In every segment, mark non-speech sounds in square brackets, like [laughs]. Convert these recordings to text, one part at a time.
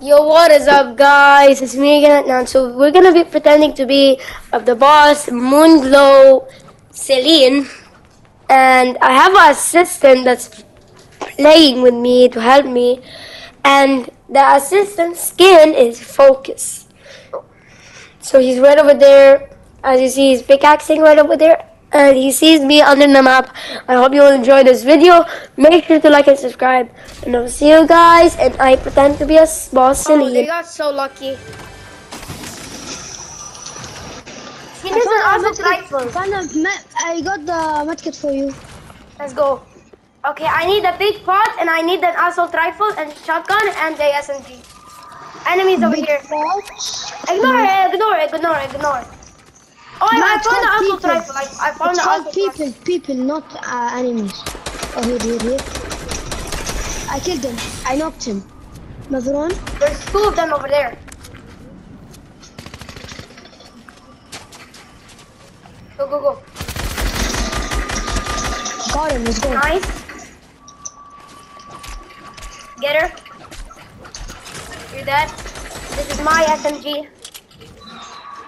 Yo, what is up, guys? It's me again. Now, so we're gonna be pretending to be of the boss, Moonglow, Selene, and I have an assistant that's playing with me to help me, and the assistant's skin is Focus. So he's right over there. As you see, he's pickaxing right over there. And he sees me under the map. I hope you will enjoy this video. Make sure to like and subscribe. And I'll see you guys. And I pretend to be a s- boss Oh, they got so lucky. He I needs an found a assault rifle. Found a I got the medkit for you. Let's go. Okay, I need a big pot and I need an assault rifle and shotgun and the SMG. Enemies over Big here. pots. Ignore it, ignore it, ignore it, ignore it. Oh, I, found the assault rifle. I, I found the assault people, people, not uh, enemies. Oh, here, here, here. I killed him. I knocked him. Mavron? There's two of them over there. Go, go, go. Got him, let's go. Nice. Get her. You're dead. This is my SMG.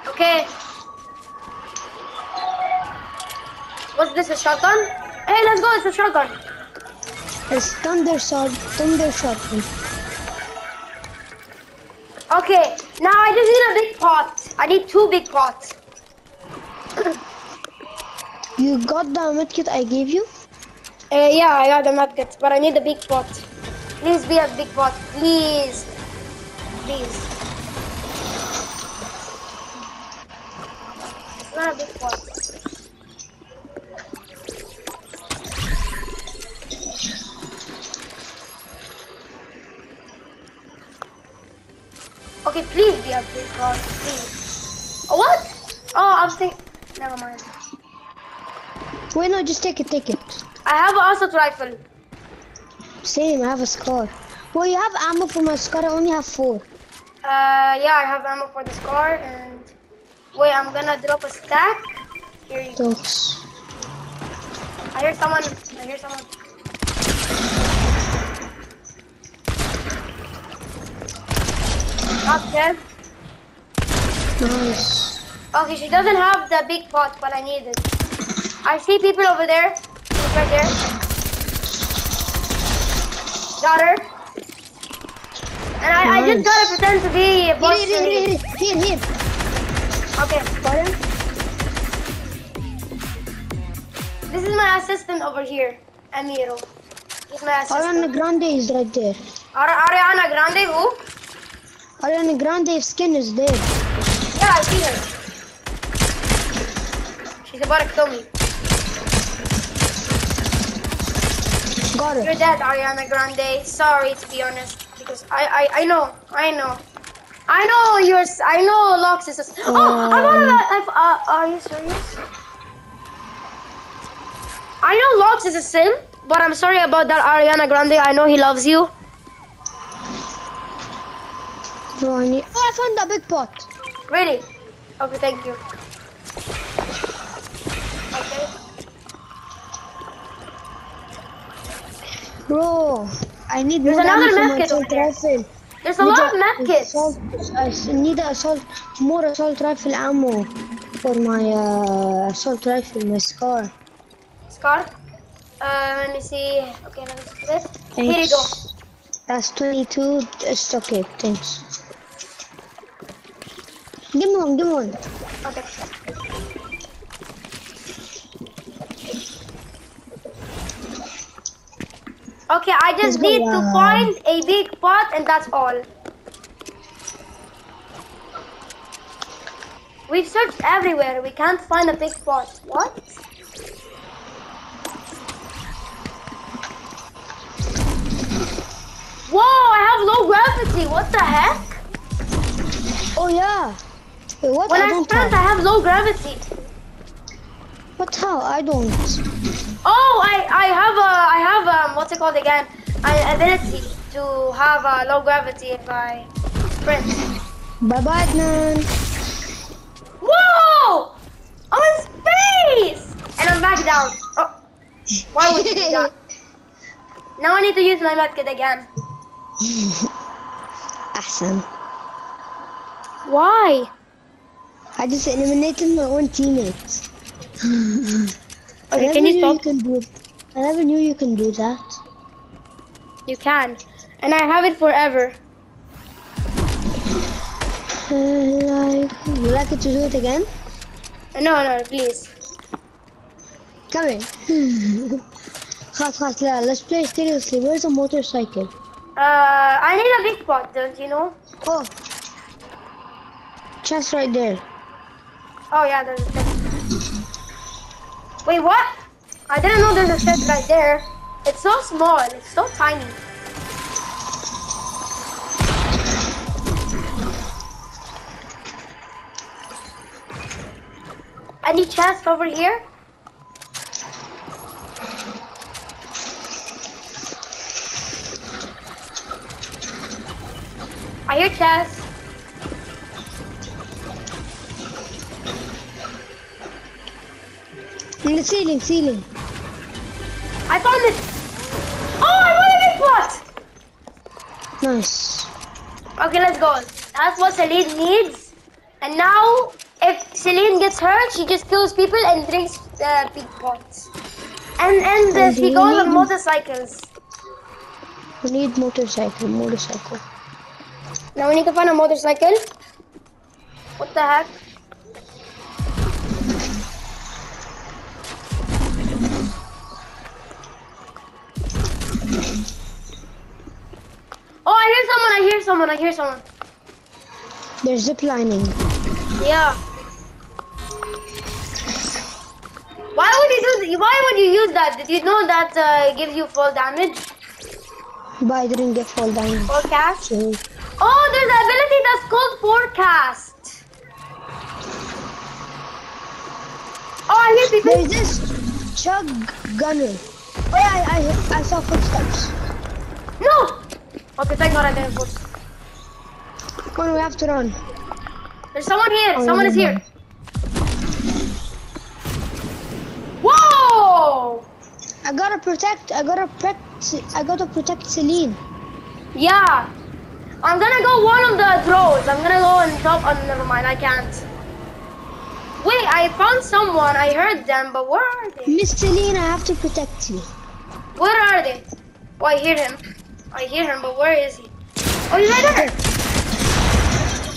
Okay. What's this, a shotgun? Hey, let's go, it's a shotgun. It's thunder shot, thunder shotgun. Okay, now I just need a big pot. I need two big pots. [coughs] You got the medkit I gave you? Uh, yeah, I got the medkit, but I need a big pot. Please be a big pot, please. Please. It's not a big pot. Okay, please be a big pot, please. Oh, what? Oh, I'm thinking. Never mind. Wait, no, just take it, take it. I have an assault rifle. Same, I have a scar. Well, you have ammo for my scar, I only have four. Uh, yeah, I have ammo for the scar and wait, I'm gonna drop a stack. Here you go. Thanks. I hear someone. I hear someone. Not dead. Nice. Okay, she doesn't have the big pot, but I need it. I see people over there. She's right there. Got her. And I, I just gotta pretend to be a boss. Here, here, here, here, here. Okay, got him. This is my assistant over here, Amiro. He's my Ariana assistant. Grande is right there. Ari- Ariana Grande, who? Ariana Grande's skin is there. I see her. She's about to kill me. Got You're it. dead, Ariana Grande. Sorry, to be honest, because I, I, I know, I know, I know you're, s- I know Lux is. A, oh, I'm on a, I've, uh, are you serious? I know Lux is a sim, but I'm sorry about that, Ariana Grande. I know he loves you. Bro, I need... Oh, I found the big pot. Really? Okay, thank you. Okay. Bro, I need There's more another ammo for my medkit over assault there. rifle. There's a Need lot of medkits. assault- I need a assault, more assault rifle ammo for my uh, assault rifle, my scar. Scar. Uh, let me see. Okay, let me see this. Here you go. That's 22. It's okay. Thanks. Give me one. Give me one. Okay. Okay, I just Let's need to find a big pot and that's all. We've searched everywhere. We can't find a big pot. What? Whoa, I have low gravity. What the heck? Oh yeah. Wait, what? When I, I stand, I have low gravity. What how? I don't. Oh, I I have a I have um what's it called again? I ability to have a low gravity if I sprint. Bye bye, man. Whoa! I'm in space, and I'm back down. Oh, why would you do that? [laughs] Now I need to use my medkit again. awesome. Why? I just eliminated my own teammate. [laughs] I Okay, never can you knew stop? can do. I never knew you can do that. You can. And I have it forever. [sighs] Uh, like, you like it to do it again? No, no, please. Come in. [laughs] خلاص خلاص لا let's play seriously where's a motorcycle Uh, I need a big pot, don't you know? oh chest right there Oh yeah, there's a chest. Wait, what? I didn't know there's a chest right there. It's so small. It's so tiny. Any chest over here? I hear chest. In the ceiling ceiling I found it. Oh, I want a big pot. nice Okay, let's go. That's what Selene needs. And now, if Selene gets hurt, she just kills people and drinks the big pots. And and uh, she goes on motorcycles. we need motorcycle motorcycle Now we need to find a motorcycle. What the heck? Someone! I hear someone! I hear someone! they're zip lining Yeah. Why would you use? Why would you use that? Did you know that uh, gives you full damage but I didn't get fall down forecast? so Oh, there's an ability that's called forecast. Oh, I hear people. there's this chug gunner oh yeah I, I, I saw footsteps No. Okay, thank God I didn't push. Come on we have to run There's someone here. Oh, someone is here. Whoa! I gotta protect I gotta protect I gotta protect Selene Yeah. I'm gonna go one of the throws. I'm gonna go on top. Oh, never mind. I can't. Wait, I found someone. I heard them, but where are they? Miss Selene I have to protect you Where are they? Oh, I hear him. I hear him, but where is he? Oh, he's right there.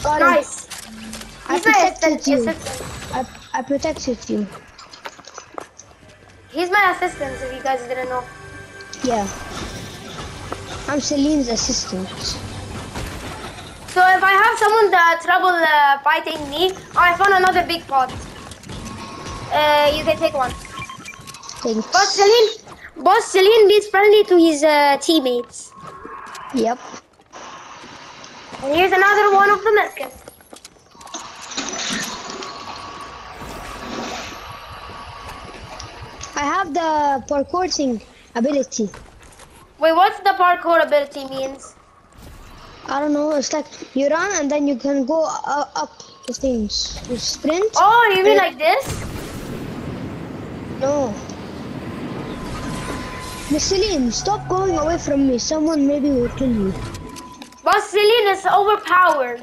Got. Nice. I He's protected you. I, I protected you. He's my assistant, if you guys didn't know. Yeah. I'm Selene's assistant. So if I have someone that trouble uh, fighting me, oh, I found another big pot. Uh, you can take one. Thanks. Boss Selene, Boss Selene is friendly to his uh, teammates. Yep. And here's another one of the medkits. I have the parkouring ability. Wait, what's the parkour ability means? I don't know. It's like you run and then you can go uh, up the things. You sprint. Oh, you mean like this? No. Miss Selene, stop going away from me. Someone maybe will kill you. Boss Selene is overpowered.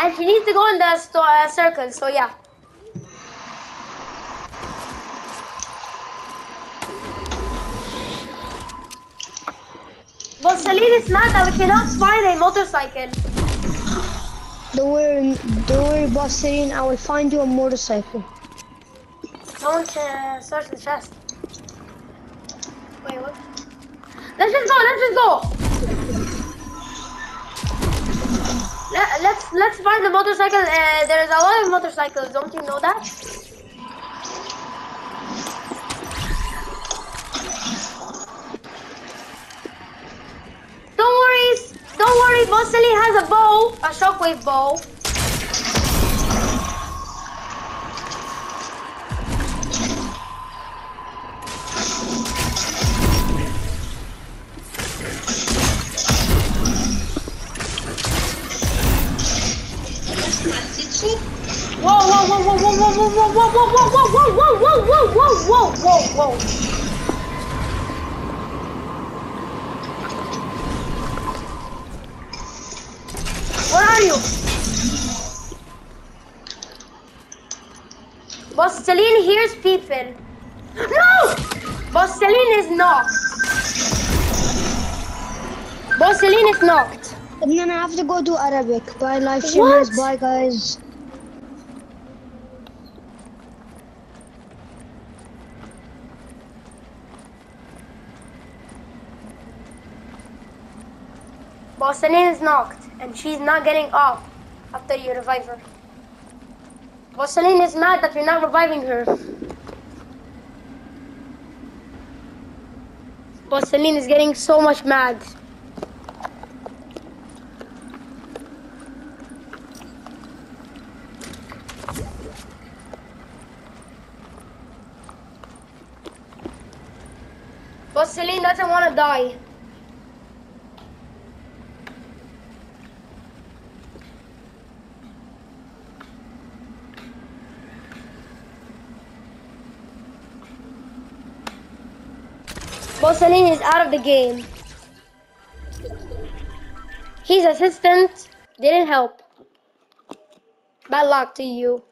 And she needs to go in the uh, circle, so yeah. Boss Selene is mad that we cannot find a motorcycle. Don't worry, don't worry, Boss Selene. I will find you a motorcycle. Don't uh, search the chest. Wait, what? Let's go. Let's go. Let, let's let's find the motorcycle. Uh, there's a lot of motorcycles. Don't you know that? Don't worry. Don't worry. Bossely has a bow, a shockwave bow. Selene hears people. No! But Selene is knocked. But Selene is knocked. And then I have to go do Arabic. Bye, live streamers. What? Bye, guys. But Selene is knocked, and she's not getting up after you revive her. But Selene is mad that you're not reviving her. But Selene is getting so much mad. But Selene doesn't want to die. But is out of the game. His assistant didn't help. Bad luck to you.